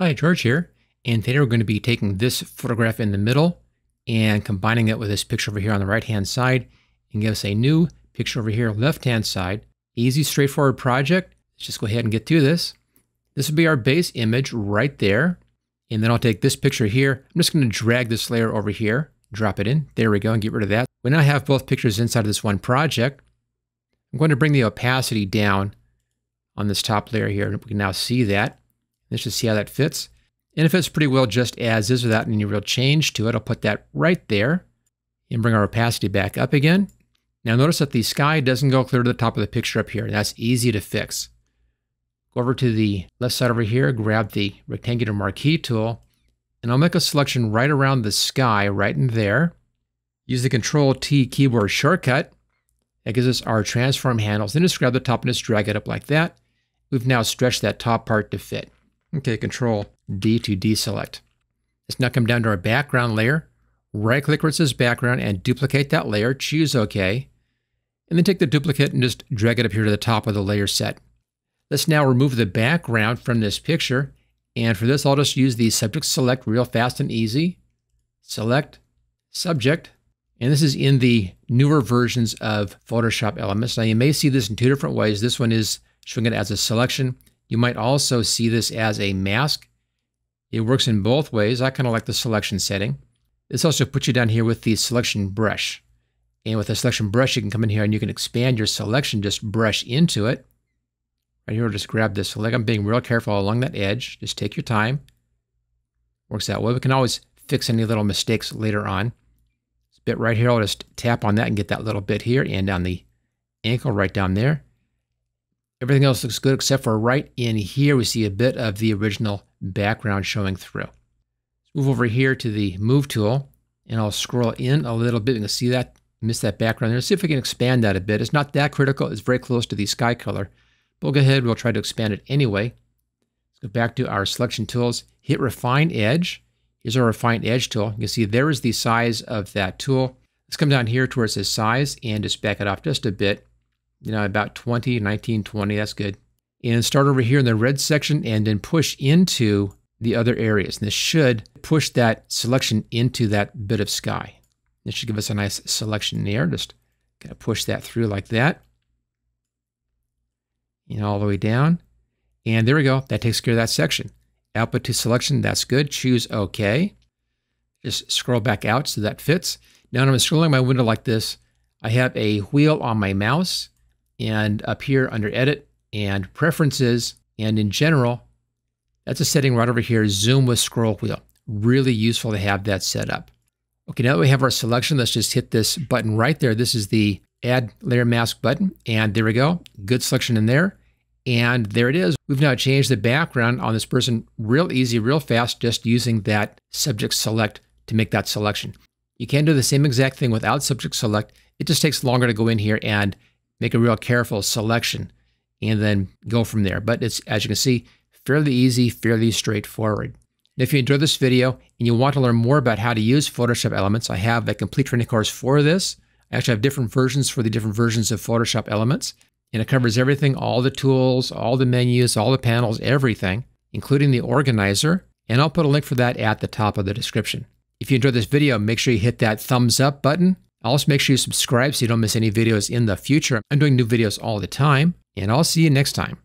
Hi, George here. And today we're going to be taking this photograph in the middle and combining it with this picture over here on the right-hand side and give us a new picture over here left-hand side. Easy, straightforward project. Let's just go ahead and get to this. This will be our base image right there. And then I'll take this picture here. I'm just going to drag this layer over here, drop it in. There we go, and get rid of that. We now have both pictures inside of this one project. I'm going to bring the opacity down on this top layer here. And We can now see that. Let's just see how that fits. And it fits pretty well just as is without any real change to it. I'll put that right there and bring our opacity back up again. Now notice that the sky doesn't go clear to the top of the picture up here. That's easy to fix. Go over to the left side over here, grab the rectangular marquee tool, and I'll make a selection right around the sky, right in there. Use the Control T keyboard shortcut. That gives us our transform handles. Then just grab the top and just drag it up like that. We've now stretched that top part to fit. Okay, Control D to deselect. Let's now come down to our background layer, right click where it says background and duplicate that layer, choose OK, and then take the duplicate and just drag it up here to the top of the layer set. Let's now remove the background from this picture, and for this I'll just use the subject select real fast and easy. Select, subject, and this is in the newer versions of Photoshop Elements. Now you may see this in two different ways. This one is showing it as a selection. You might also see this as a mask. It works in both ways. I kind of like the selection setting. This also puts you down here with the selection brush. And with the selection brush, you can come in here and you can expand your selection, just brush into it. Right here, just grab this select. I'm being real careful along that edge. Just take your time. Works that way. We can always fix any little mistakes later on. This bit right here, I'll just tap on that and get that little bit here and on the ankle right down there. Everything else looks good except for right in here, we see a bit of the original background showing through. Let's move over here to the Move tool, and I'll scroll in a little bit. You can see that, miss that background there. Let's see if we can expand that a bit. It's not that critical. It's very close to the sky color. But we'll go ahead, we'll try to expand it anyway. Let's go back to our selection tools, hit Refine Edge. Here's our Refine Edge tool. You can see there is the size of that tool. Let's come down here to where it says size and just back it off just a bit you know, about 20, 19, 20, that's good. And start over here in the red section and then push into the other areas. And this should push that selection into that bit of sky. This should give us a nice selection there. Just kind of push that through like that. And all the way down. And there we go. That takes care of that section. Output to selection, that's good. Choose OK. Just scroll back out so that fits. Now when I'm scrolling my window like this, I have a wheel on my mouse and up here under edit and preferences and in general, that's a setting right over here, zoom with scroll wheel. Really useful to have that set up. Okay, now that we have our selection, let's just hit this button right there. This is the add layer mask button. And there we go. Good selection in there. And there it is. We've now changed the background on this person real easy, real fast, just using that subject select to make that selection. You can do the same exact thing without subject select. It just takes longer to go in here and make a real careful selection, and then go from there. But it's, as you can see, fairly easy, fairly straightforward. And if you enjoyed this video and you want to learn more about how to use Photoshop Elements, I have a complete training course for this. I actually have different versions for the different versions of Photoshop Elements, and it covers everything, all the tools, all the menus, all the panels, everything, including the organizer, and I'll put a link for that at the top of the description. If you enjoyed this video, make sure you hit that thumbs up button also, make sure you subscribe so you don't miss any videos in the future. I'm doing new videos all the time, and I'll see you next time.